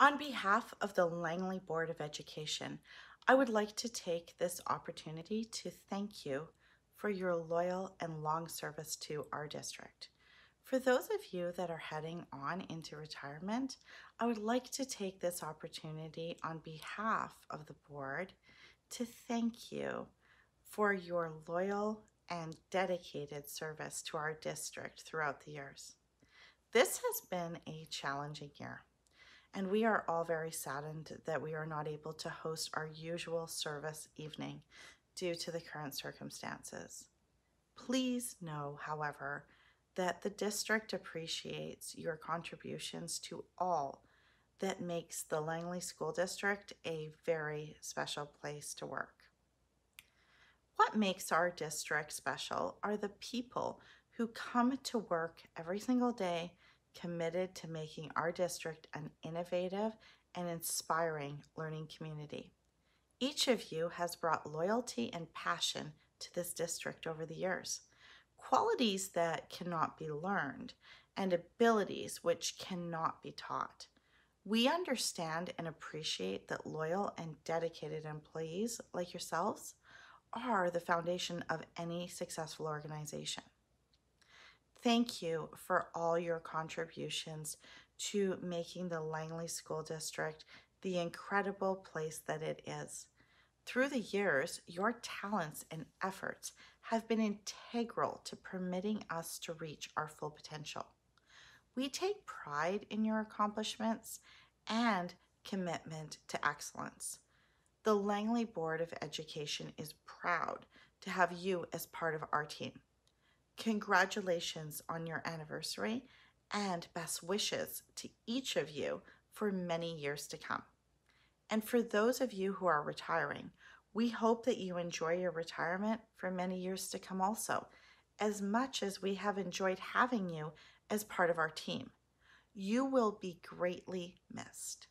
On behalf of the Langley Board of Education, I would like to take this opportunity to thank you for your loyal and long service to our district. For those of you that are heading on into retirement, I would like to take this opportunity on behalf of the board to thank you for your loyal and dedicated service to our district throughout the years. This has been a challenging year, and we are all very saddened that we are not able to host our usual service evening due to the current circumstances. Please know, however, that the district appreciates your contributions to all that makes the Langley School District a very special place to work. What makes our district special are the people who come to work every single day committed to making our district an innovative and inspiring learning community. Each of you has brought loyalty and passion to this district over the years, qualities that cannot be learned and abilities which cannot be taught. We understand and appreciate that loyal and dedicated employees like yourselves are the foundation of any successful organization. Thank you for all your contributions to making the Langley School District the incredible place that it is. Through the years, your talents and efforts have been integral to permitting us to reach our full potential. We take pride in your accomplishments and commitment to excellence. The Langley Board of Education is proud to have you as part of our team. Congratulations on your anniversary and best wishes to each of you for many years to come. And for those of you who are retiring, we hope that you enjoy your retirement for many years to come also, as much as we have enjoyed having you as part of our team. You will be greatly missed.